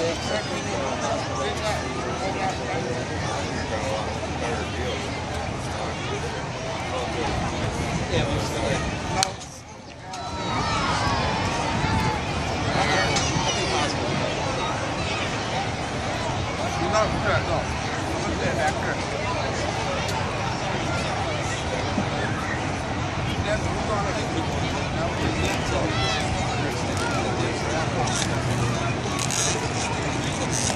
That's what we're going to do. Now we're going to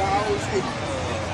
dar